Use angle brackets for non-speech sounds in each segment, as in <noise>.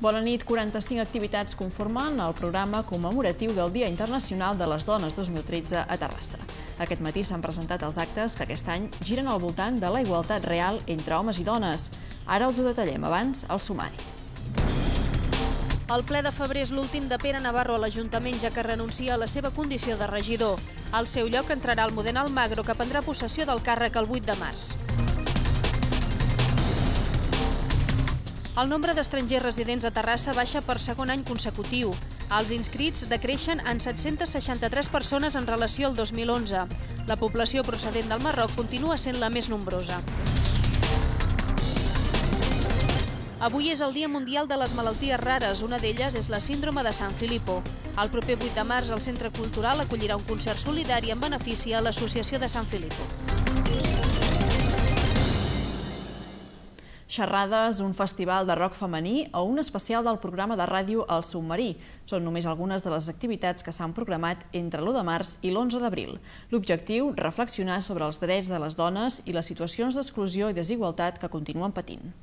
Bona nit. 45 activitats conformen el programa commemoratiu del Dia Internacional de les Dones 2013 a Terrassa. Aquest matí s'han presentat els actes que aquest any giren al voltant de la igualtat real entre homes i dones. Ara els ho detallem abans al sumari. El ple de febrer és l'últim de Pere Navarro a l'Ajuntament, ja que renuncia a la seva condició de regidor. Al seu lloc entrarà el Modena Almagro, que prendrà possessió del càrrec el 8 de març. El nombre d'estrangers residents a Terrassa baixa per segon any consecutiu. Els inscrits decreixen en 763 persones en relació al 2011. La població procedent del Marroc continua sent la més nombrosa. Avui és el Dia Mundial de les Malalties Rares. Una d'elles és la síndrome de San Filippo. El proper 8 de març el Centre Cultural acollirà un concert solidari en benefici a l'Associació de San Filippo. Xerrades, un festival de rock femení o un especial del programa de ràdio El Submarí. Són només algunes de les activitats que s'han programat entre l'1 de març i l'11 d'abril. L'objectiu, reflexionar sobre els drets de les dones i les situacions d'exclusió i desigualtat que continuen patint.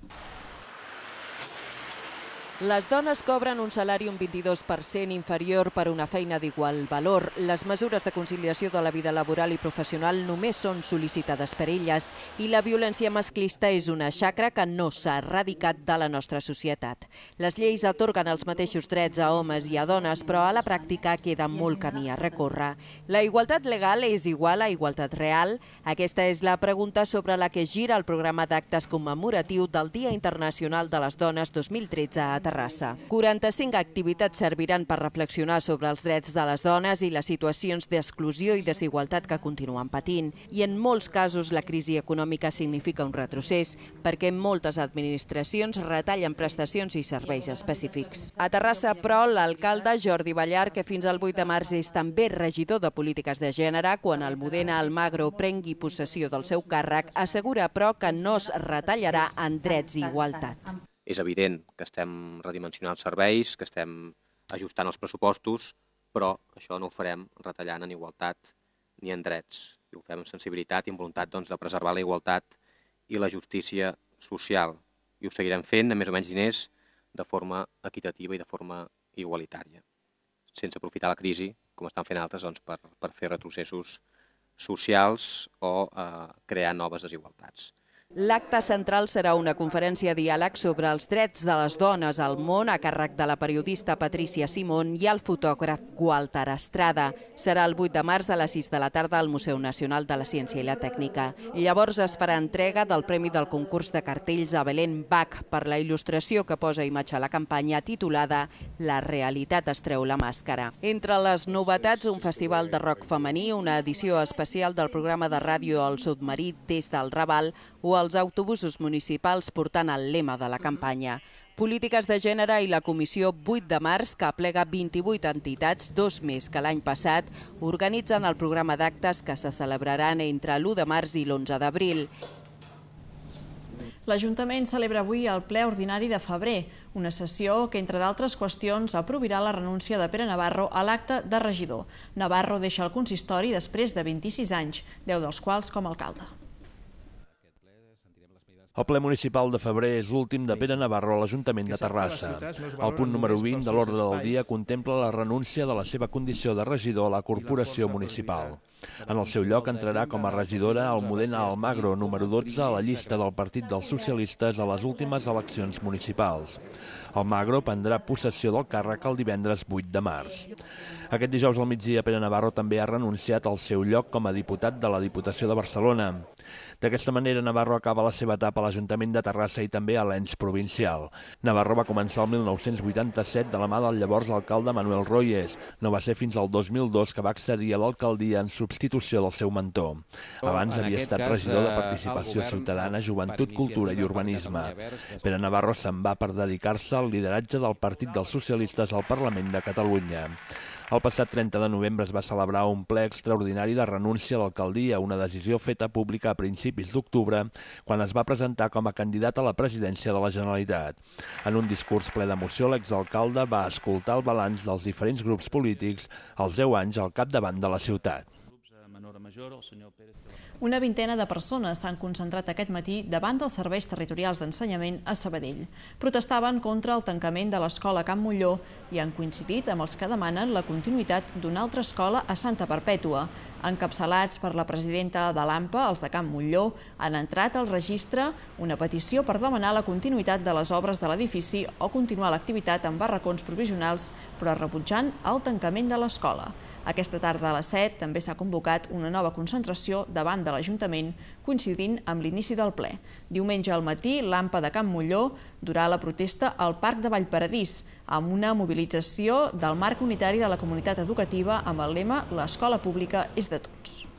Les dones cobren un salari un 22% inferior per una feina d'igual valor. Les mesures de conciliació de la vida laboral i professional només són sol·licitades per elles i la violència masclista és una xacra que no s'ha erradicat de la nostra societat. Les lleis atorguen els mateixos drets a homes i a dones, però a la pràctica queda molt camí a recórrer. La igualtat legal és igual a igualtat real? Aquesta és la pregunta sobre la que gira el programa d'actes commemoratiu del Dia Internacional de les Dones 2013 a Terrassa. 45 activitats serviran per reflexionar sobre els drets de les dones i les situacions d'exclusió i desigualtat que continuen patint. I en molts casos la crisi econòmica significa un retrocés perquè moltes administracions retallen prestacions i serveis específics. A Terrassa, però, l'alcalde Jordi Ballar, que fins al 8 de març és també regidor de polítiques de gènere, quan el Modena Almagro prengui possessió del seu càrrec, assegura, però, que no es retallarà en drets i igualtat és evident que estem redimensionant els serveis, que estem ajustant els pressupostos, però això no ho farem retallant en igualtat ni en drets. I ho fem amb sensibilitat i amb voluntat doncs, de preservar la igualtat i la justícia social. I ho seguirem fent amb més o menys diners de forma equitativa i de forma igualitària, sense aprofitar la crisi, com estan fent altres, doncs, per, per fer retrocessos socials o eh, crear noves desigualtats. L'acte central serà una conferència diàleg sobre els drets de les dones al món a càrrec de la periodista Patricia Simón i el fotògraf Walter Estrada. Serà el 8 de març a les 6 de la tarda al Museu Nacional de la Ciència i la Tècnica. Llavors es farà entrega del Premi del concurs de cartells a Belén Bach per la il·lustració que posa imatge a la campanya titulada La realitat es treu la màscara. Entre les novetats, un festival de rock femení, una edició especial del programa de ràdio El Submarí des del Raval o els autobusos municipals portant el lema de la campanya. Polítiques de Gènere i la Comissió 8 de març, que aplega 28 entitats, dos més que l'any passat, organitzen el programa d'actes que se celebraran entre l'1 de març i l'11 d'abril. L'Ajuntament celebra avui el ple ordinari de febrer, una sessió que, entre d'altres qüestions, aprovirà la renúncia de Pere Navarro a l'acte de regidor. Navarro deixa el consistori després de 26 anys, 10 dels quals com a alcalde. El ple municipal de febrer és l'últim de Pere Navarro a l'Ajuntament de Terrassa. El punt número 20 de l'ordre del dia contempla la renúncia de la seva condició de regidor a la corporació municipal. En el seu lloc entrarà com a regidora Almudena Almagro, número 12 a la llista del Partit dels Socialistes a les últimes eleccions municipals. Almagro prendrà possessió del càrrec el divendres 8 de març. Aquest dijous al migdia, Pere Navarro també ha renunciat al seu lloc com a diputat de la Diputació de Barcelona. D'aquesta manera, Navarro acaba la seva etapa a l'Ajuntament de Terrassa i també a l'ens provincial. Navarro va començar el 1987 de la mà del llavors alcalde Manuel Royes. No va ser fins al 2002 que va accedir a l'alcaldia en substitució del seu mentor. Abans havia estat regidor de Participació Ciutadana, Joventut, Cultura i Urbanisme. Pere Navarro se'n va per dedicar-se al lideratge del Partit dels Socialistes al Parlament de Catalunya. El passat 30 de novembre es va celebrar un ple extraordinari de renúncia a l'alcaldia, una decisió feta pública a principis d'octubre, quan es va presentar com a candidat a la presidència de la Generalitat. En un discurs ple d'emoció, l'exalcalde va escoltar el balanç dels diferents grups polítics als 10 anys al capdavant de la ciutat. Una vintena de persones s'han concentrat aquest matí davant dels serveis territorials d'ensenyament a Sabadell. Protestaven contra el tancament de l'escola Camp Molló i han coincidit amb els que demanen la continuïtat d'una altra escola a Santa Perpètua. Encapçalats per la presidenta de l'AMPA, els de Camp Molló, han entrat al registre una petició per demanar la continuïtat de les obres de l'edifici o continuar l'activitat amb barracons provisionals, però rebutjant el tancament de l'escola. Aquesta tarda a les 7 també s'ha convocat una nova concentració davant de l'Ajuntament, coincidint amb l'inici del ple. Diumenge al matí, l'AMPA de Camp Molló durà la protesta al Parc de Vallparadís, amb una mobilització del marc unitari de la comunitat educativa amb el lema «L'escola pública és de tots».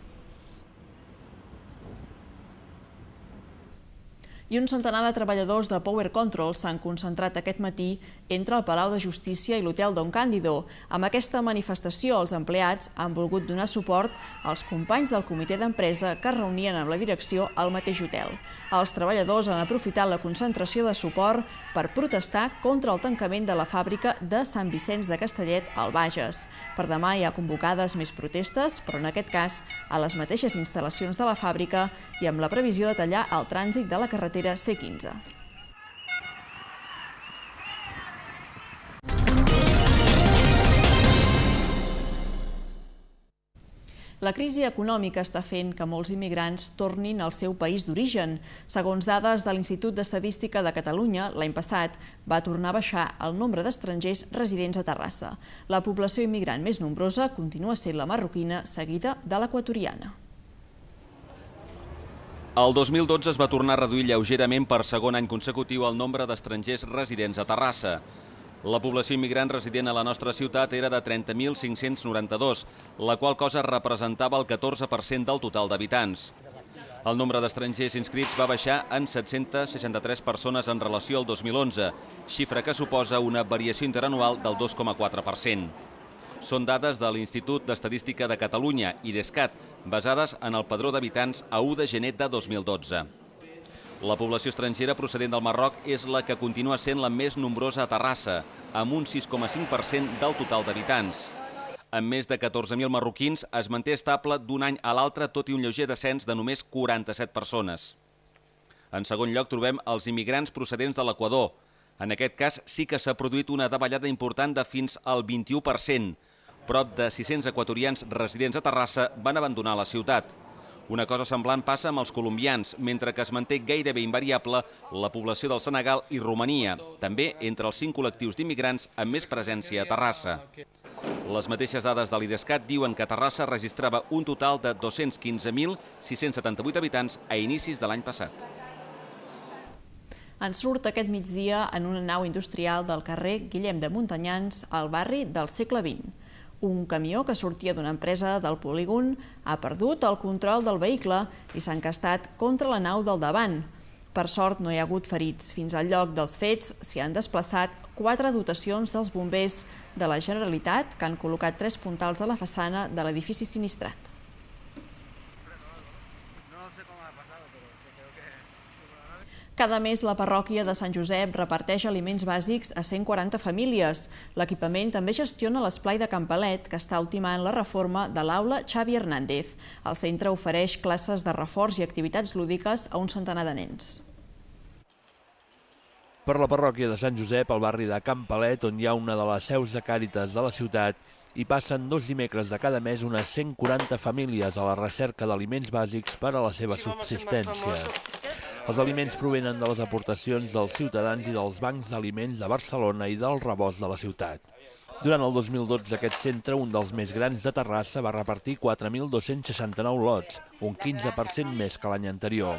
I un centenar de treballadors de Power Control s'han concentrat aquest matí entre el Palau de Justícia i l'Hotel Don Càndido. Amb aquesta manifestació, els empleats han volgut donar suport als companys del comitè d'empresa que es reunien amb la direcció al mateix hotel. Els treballadors han aprofitat la concentració de suport per protestar contra el tancament de la fàbrica de Sant Vicenç de Castellet al Bages. Per demà hi ha convocades més protestes, però en aquest cas a les mateixes instal·lacions de la fàbrica i amb la previsió de tallar el trànsit de la carretera carretera C15. La crisi econòmica està fent que molts immigrants tornin al seu país d'origen. Segons dades de l'Institut d'Estadística de Catalunya, l'any passat va tornar a baixar el nombre d'estrangers residents a Terrassa. La població immigrant més nombrosa continua sent la marroquina, seguida de l'equatoriana. El 2012 es va tornar a reduir lleugerament per segon any consecutiu el nombre d'estrangers residents a Terrassa. La població immigrant resident a la nostra ciutat era de 30.592, la qual cosa representava el 14% del total d'habitants. El nombre d'estrangers inscrits va baixar en 763 persones en relació al 2011, xifra que suposa una variació interanual del 2,4%. Són dades de l'Institut d'Estadística de Catalunya i d'ESCAT, basades en el padró d'habitants a 1 de gener de 2012. La població estrangera procedent del Marroc és la que continua sent la més nombrosa a Terrassa, amb un 6,5% del total d'habitants. Amb més de 14.000 marroquins es manté estable d'un any a l'altre tot i un lleuger descens de només 47 persones. En segon lloc trobem els immigrants procedents de l'Equador. En aquest cas sí que s'ha produït una davallada important de fins al 21%, prop de 600 equatorians residents a Terrassa van abandonar la ciutat. Una cosa semblant passa amb els colombians, mentre que es manté gairebé invariable la població del Senegal i Romania, també entre els cinc col·lectius d'immigrants amb més presència a Terrassa. Les mateixes dades de l'IDESCAT diuen que Terrassa registrava un total de 215.678 habitants a inicis de l'any passat. En surt aquest migdia en una nau industrial del carrer Guillem de Montanyans, al barri del segle XX. Un camió que sortia d'una empresa del polígon ha perdut el control del vehicle i s'ha encastat contra la nau del davant. Per sort no hi ha hagut ferits. Fins al lloc dels fets s'hi han desplaçat quatre dotacions dels bombers de la Generalitat que han col·locat tres puntals de la façana de l'edifici sinistrat. Cada mes la parròquia de Sant Josep reparteix aliments bàsics a 140 famílies. L'equipament també gestiona l'esplai de Campalet, que està ultimant la reforma de l'aula Xavi Hernández. El centre ofereix classes de reforç i activitats lúdiques a un centenar de nens. Per la parròquia de Sant Josep, al barri de Campalet, on hi ha una de les seus de càritas de la ciutat, hi passen dos dimecres de cada mes unes 140 famílies a la recerca d'aliments bàsics per a la seva subsistència. Els aliments provenen de les aportacions dels ciutadans i dels bancs d'aliments de Barcelona i del rebost de la ciutat. Durant el 2012, aquest centre, un dels més grans de Terrassa, va repartir 4.269 lots, un 15% més que l'any anterior.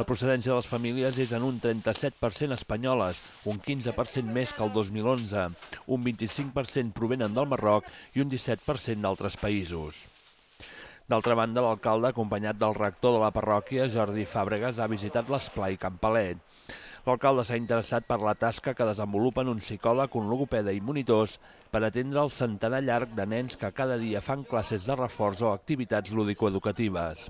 La procedència de les famílies és en un 37% espanyoles, un 15% més que el 2011, un 25% provenen del Marroc i un 17% d'altres països. D'altra banda, l'alcalde, acompanyat del rector de la parròquia, Jordi Fàbregas, ha visitat l'esplai Campalet. L'alcalde s'ha interessat per la tasca que desenvolupen un psicòleg, un logopeda i monitors per atendre el centenar llarg de nens que cada dia fan classes de reforç o activitats lúdico-educatives.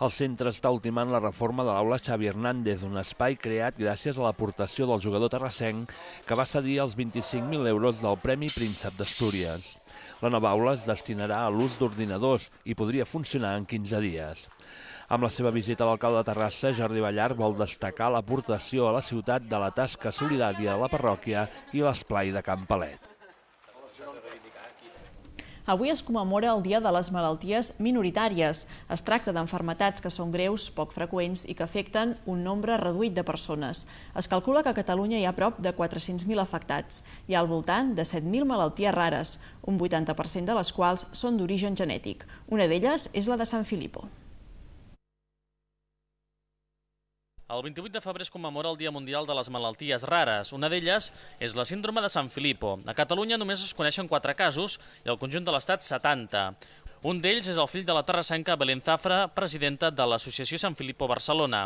El centre està ultimant la reforma de l'aula Xavi Hernández, un espai creat gràcies a l'aportació del jugador terrassenc que va cedir els 25.000 euros del Premi Príncep d'Astúries. La nova aula es destinarà a l'ús d'ordinadors i podria funcionar en 15 dies. Amb la seva visita, l'alcalde de Terrassa, Jordi Ballar, vol destacar l'aportació a la ciutat de la tasca solidària de la parròquia i l'esplai de Can Palet. Avui es commemora el Dia de les Malalties Minoritàries. Es tracta d'enfermetats que són greus, poc freqüents i que afecten un nombre reduït de persones. Es calcula que a Catalunya hi ha prop de 400.000 afectats. Hi ha al voltant de 7.000 malalties rares, un 80% de les quals són d'origen genètic. Una d'elles és la de Sant Filippo. El 28 de febrer es commemora el Dia Mundial de les Malalties Rares. Una d'elles és la síndrome de Sant Filippo. A Catalunya només es coneixen 4 casos i al conjunt de l'Estat 70. Un d'ells és el fill de la terrassenca Belén Zafra, presidenta de l'Associació Sant Filippo Barcelona.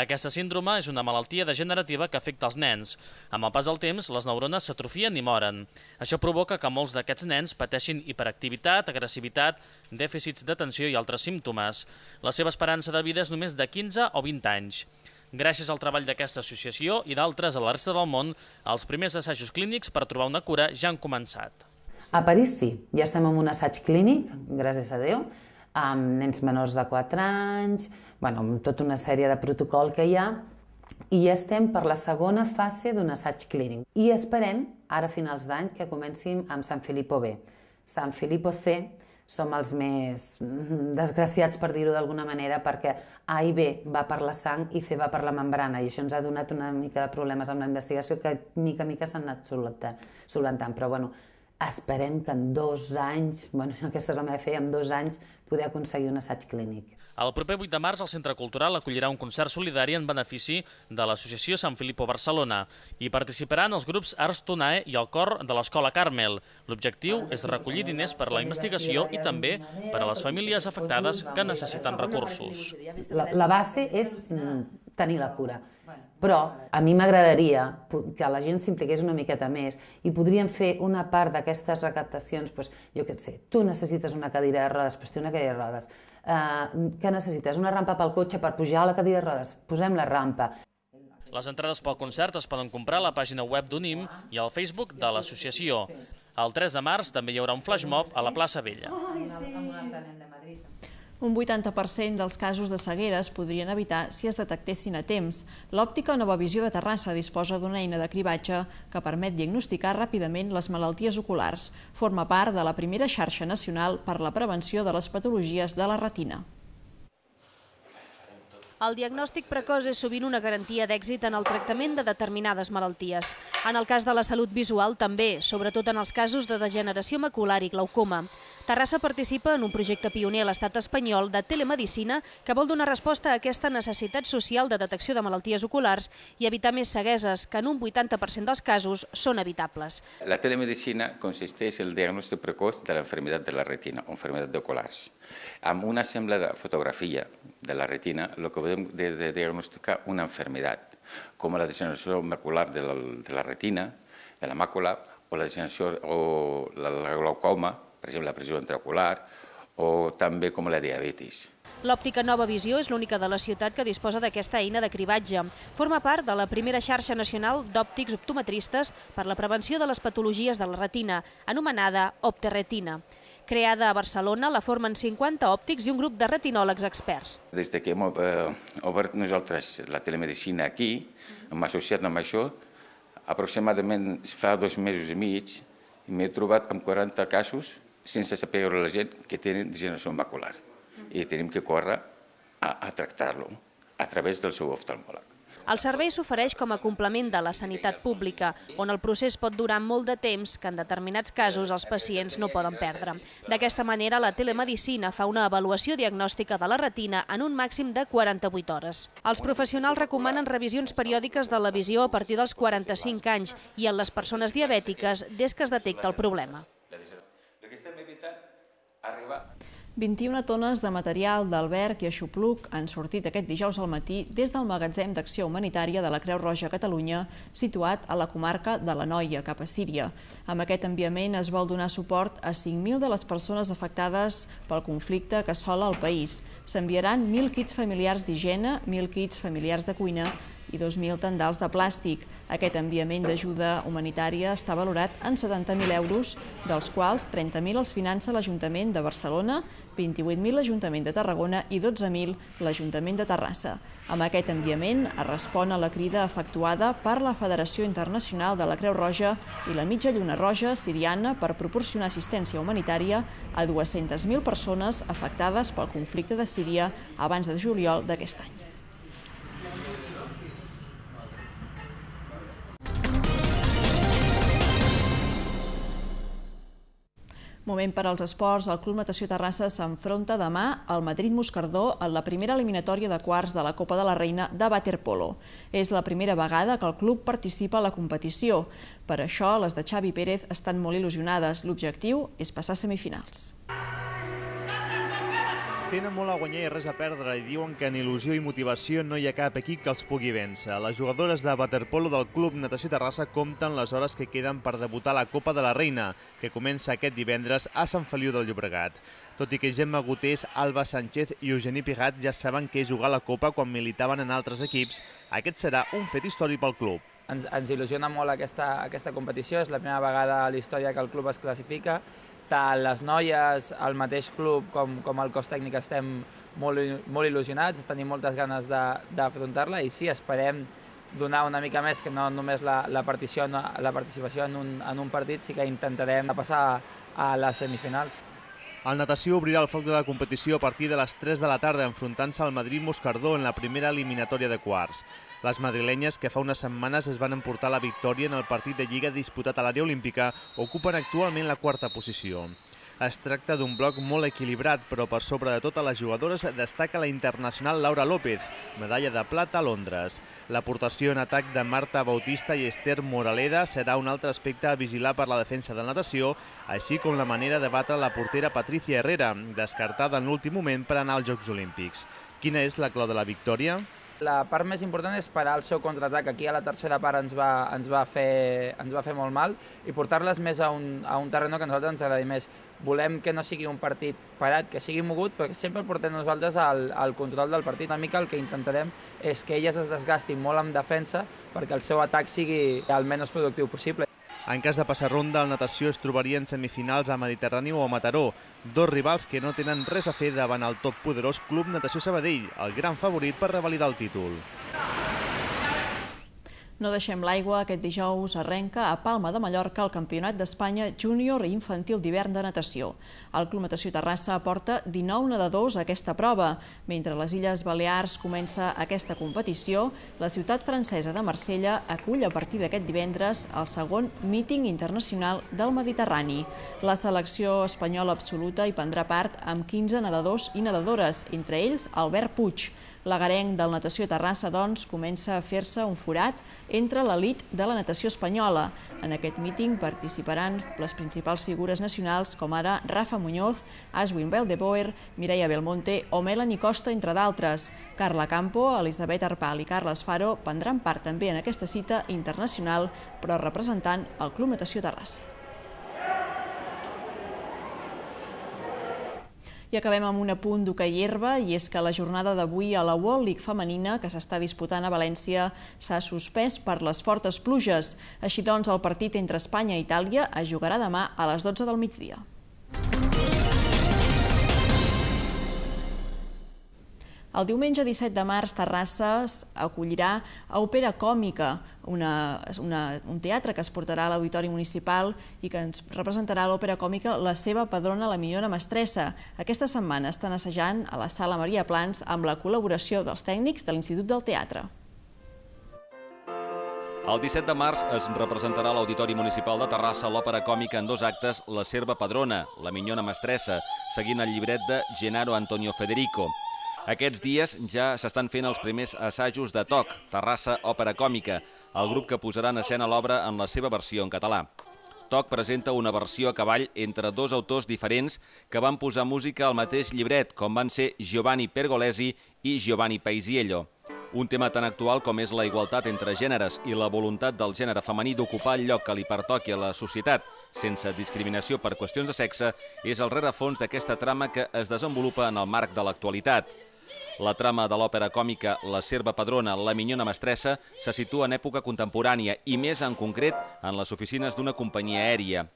Aquesta síndrome és una malaltia degenerativa que afecta els nens. Amb el pas del temps, les neurones s'atrofien i moren. Això provoca que molts d'aquests nens pateixin hiperactivitat, agressivitat, dèficits d'atenció i altres símptomes. La seva esperança de vida és només de 15 o 20 anys. Gràcies al treball d'aquesta associació i d'altres a la resta del món, els primers assajos clínics per trobar una cura ja han començat. A París sí, ja estem en un assaig clínic, gràcies a Déu, amb nens menors de 4 anys, bueno, amb tota una sèrie de protocol que hi ha, i ja estem per la segona fase d'un assaig clínic. I esperem, ara a finals d'any, que comencin amb Sant Filippo B. Sant Filippo C som els més mm, desgraciats, per dir-ho d'alguna manera, perquè A i B va per la sang i C va per la membrana, i això ens ha donat una mica de problemes amb la investigació que mica a mica s'han anat solventant, solventant. Però bueno, esperem que en dos anys, bueno, <laughs> aquesta és la meva fe, en dos anys poder aconseguir un assaig clínic. El proper 8 de març el Centre Cultural acollirà un concert solidari en benefici de l'Associació Sant Filippo Barcelona. Hi participaran els grups Ars Tonae i el cor de l'Escola Carmel. L'objectiu és recollir diners per a la investigació i també per a les famílies afectades que necessiten recursos. La, la base és mm, tenir la cura. Però a mi m'agradaria que la gent s'impliqués una miqueta més i podríem fer una part d'aquestes recaptacions, doncs, jo què sé, tu necessites una cadira de rodes, doncs té una cadira de rodes, eh, què necessites? Una rampa pel cotxe per pujar a la cadira de rodes? Posem la rampa. Les entrades pel concert es poden comprar a la pàgina web d'UNIM i al Facebook de l'associació. El 3 de març també hi haurà un flash mob a la plaça Vella. Oh, sí. Un 80% dels casos de ceguera es podrien evitar si es detectessin a temps. L'òptica Nova Visió de Terrassa disposa d'una eina de cribatge que permet diagnosticar ràpidament les malalties oculars. Forma part de la primera xarxa nacional per la prevenció de les patologies de la retina. El diagnòstic precoç és sovint una garantia d'èxit en el tractament de determinades malalties. En el cas de la salut visual també, sobretot en els casos de degeneració macular i glaucoma. Terrassa participa en un projecte pioner a l'estat espanyol de telemedicina que vol donar resposta a aquesta necessitat social de detecció de malalties oculars i evitar més cegueses, que en un 80% dels casos són evitables. La telemedicina consisteix en el diagnòstic precoç de l'enfermedad de la retina o enfermedad de oculars. Amb una sembla de fotografia de la retina, el que podem de, diagnosticar una enfermedad, com la degeneració macular de la, de la retina, de la màcula, o la degeneració o la glaucoma, per exemple, la pressió intraocular, o també com la diabetis. L'òptica Nova Visió és l'única de la ciutat que disposa d'aquesta eina de cribatge. Forma part de la primera xarxa nacional d'òptics optometristes per la prevenció de les patologies de la retina, anomenada Opterretina. Creada a Barcelona, la formen 50 òptics i un grup de retinòlegs experts. Des que hem eh, obert nosaltres la telemedicina aquí, hem associat amb això, aproximadament fa dos mesos i mig, m'he trobat amb 40 casos sense saber la gent que tenen degeneració macular i tenim que córrer a, a tractar-lo a través del seu oftalmòleg. El servei s'ofereix com a complement de la sanitat pública, on el procés pot durar molt de temps que en determinats casos els pacients no poden perdre. D'aquesta manera, la telemedicina fa una avaluació diagnòstica de la retina en un màxim de 48 hores. Els professionals recomanen revisions periòdiques de la visió a partir dels 45 anys i en les persones diabètiques des que es detecta el problema. 21 tones de material d'alberg i aixopluc han sortit aquest dijous al matí des del magatzem d'acció humanitària de la Creu Roja Catalunya, situat a la comarca de la Noia, cap a Síria. Amb aquest enviament es vol donar suport a 5.000 de les persones afectades pel conflicte que assola el país. S'enviaran 1.000 kits familiars d'higiene, 1.000 kits familiars de cuina i 2.000 tendals de plàstic. Aquest enviament d'ajuda humanitària està valorat en 70.000 euros, dels quals 30.000 els finança l'Ajuntament de Barcelona, 28.000 l'Ajuntament de Tarragona i 12.000 l'Ajuntament de Terrassa. Amb aquest enviament es respon a la crida efectuada per la Federació Internacional de la Creu Roja i la Mitja Lluna Roja siriana per proporcionar assistència humanitària a 200.000 persones afectades pel conflicte de Síria abans de juliol d'aquest any. Moment per als esports. El Club Natació Terrassa s'enfronta demà al Madrid Moscardó en la primera eliminatòria de quarts de la Copa de la Reina de Waterpolo. És la primera vegada que el club participa a la competició. Per això, les de Xavi Pérez estan molt il·lusionades. L'objectiu és passar a semifinals. Tenen molt a guanyar i res a perdre i diuen que en il·lusió i motivació no hi ha cap equip que els pugui vèncer. Les jugadores de waterpolo del Club Natació Terrassa compten les hores que queden per debutar la Copa de la Reina, que comença aquest divendres a Sant Feliu del Llobregat. Tot i que Gemma Gutés, Alba Sánchez i Eugeni Pigat ja saben que és jugar la Copa quan militaven en altres equips, aquest serà un fet històric pel club. Ens, ens il·lusiona molt aquesta, aquesta competició, és la primera vegada a la història que el club es classifica tant les noies, el mateix club com, com el cos tècnic estem molt, molt il·lusionats, tenim moltes ganes d'afrontar-la i sí, esperem donar una mica més que no només la, la, partició, la participació en un, en un partit, sí que intentarem passar a les semifinals. El natació obrirà el foc de la competició a partir de les 3 de la tarda enfrontant-se al Madrid-Moscardó en la primera eliminatòria de quarts. Les madrilenyes, que fa unes setmanes es van emportar la victòria en el partit de Lliga disputat a l'àrea olímpica, ocupen actualment la quarta posició. Es tracta d'un bloc molt equilibrat, però per sobre de totes les jugadores destaca la internacional Laura López, medalla de plata a Londres. L'aportació en atac de Marta Bautista i Esther Moraleda serà un altre aspecte a vigilar per la defensa de natació, així com la manera de batre la portera Patricia Herrera, descartada en l'últim moment per anar als Jocs Olímpics. Quina és la clau de la victòria? La part més important és parar el seu contraatac. Aquí a la tercera part ens va, ens va, fer, ens va fer molt mal i portar-les més a un, a un terreny que a nosaltres ens agradi més. Volem que no sigui un partit parat, que sigui mogut, perquè sempre portem nosaltres al, al control del partit. Una mica el que intentarem és que elles es desgastin molt en defensa perquè el seu atac sigui el menys productiu possible. En cas de passar ronda, el natació es trobaria en semifinals a Mediterrani o a Mataró, dos rivals que no tenen res a fer davant el tot poderós Club Natació Sabadell, el gran favorit per revalidar el títol. No deixem l'aigua, aquest dijous arrenca a Palma de Mallorca el Campionat d'Espanya Júnior i Infantil d'hivern de natació. El Club Natació Terrassa aporta 19 nedadors a aquesta prova. Mentre les Illes Balears comença aquesta competició, la ciutat francesa de Marsella acull a partir d'aquest divendres el segon míting internacional del Mediterrani. La selecció espanyola absoluta hi prendrà part amb 15 nedadors i nedadores, entre ells Albert Puig. L'agarenc del Natació Terrassa, doncs, comença a fer-se un forat entre l'elit de la natació espanyola. En aquest míting participaran les principals figures nacionals com ara Rafa Muñoz, Aswin Beldeboer, Mireia Belmonte o Melanie Costa, entre d'altres. Carla Campo, Elisabet Arpal i Carles Faro prendran part també en aquesta cita internacional, però representant el Club Natació Terrassa. I acabem amb un apunt d'Uca i herba, i és que la jornada d'avui a la World League femenina, que s'està disputant a València, s'ha suspès per les fortes pluges. Així doncs, el partit entre Espanya i Itàlia es jugarà demà a les 12 del migdia. El diumenge 17 de març, Terrassa acollirà a Òpera Còmica, una, una, un teatre que es portarà a l'Auditori Municipal i que ens representarà l'Òpera Còmica la seva padrona, la Minyona Mestressa. Aquesta setmana estan assajant a la Sala Maria Plans amb la col·laboració dels tècnics de l'Institut del Teatre. El 17 de març es representarà a l'Auditori Municipal de Terrassa l'òpera còmica en dos actes La serva padrona, La minyona mestressa, seguint el llibret de Gennaro Antonio Federico. Aquests dies ja s'estan fent els primers assajos de TOC, Terrassa Òpera Còmica, el grup que posarà en escena l'obra en la seva versió en català. TOC presenta una versió a cavall entre dos autors diferents que van posar música al mateix llibret, com van ser Giovanni Pergolesi i Giovanni Paisiello. Un tema tan actual com és la igualtat entre gèneres i la voluntat del gènere femení d'ocupar el lloc que li pertoqui a la societat, sense discriminació per qüestions de sexe, és el rerefons d'aquesta trama que es desenvolupa en el marc de l'actualitat. La trama de l'òpera còmica La serva padrona, la minyona mestressa, se situa en època contemporània i més en concret en les oficines d'una companyia aèria.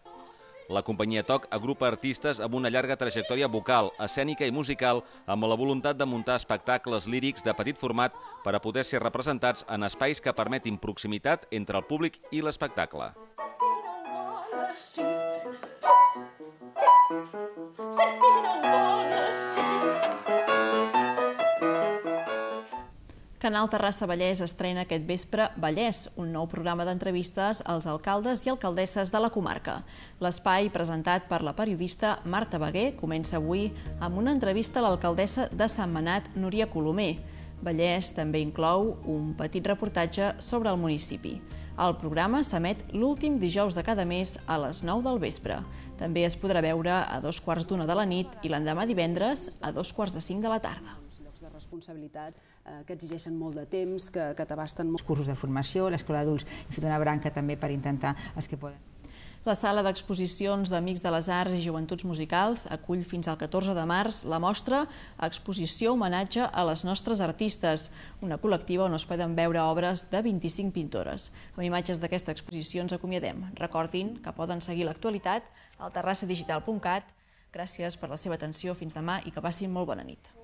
La companyia TOC agrupa artistes amb una llarga trajectòria vocal, escènica i musical amb la voluntat de muntar espectacles lírics de petit format per a poder ser representats en espais que permetin proximitat entre el públic i l'espectacle. Canal Terrassa Vallès estrena aquest vespre Vallès, un nou programa d'entrevistes als alcaldes i alcaldesses de la comarca. L'espai, presentat per la periodista Marta Baguer, comença avui amb una entrevista a l'alcaldessa de Sant Manat, Núria Colomer. Vallès també inclou un petit reportatge sobre el municipi. El programa s'emet l'últim dijous de cada mes a les 9 del vespre. També es podrà veure a dos quarts d'una de la nit i l'endemà divendres a dos quarts de cinc de la tarda responsabilitat eh, que exigeixen molt de temps, que, que t'abasten molts cursos de formació, l'escola d'adults he fet una branca també per intentar els que poden. La sala d'exposicions d'Amics de les Arts i Joventuts Musicals acull fins al 14 de març la mostra Exposició Homenatge a les nostres artistes, una col·lectiva on es poden veure obres de 25 pintores. Amb imatges d'aquesta exposició ens acomiadem. Recordin que poden seguir l'actualitat al terrassadigital.cat. Gràcies per la seva atenció, fins demà i que passin molt bona nit.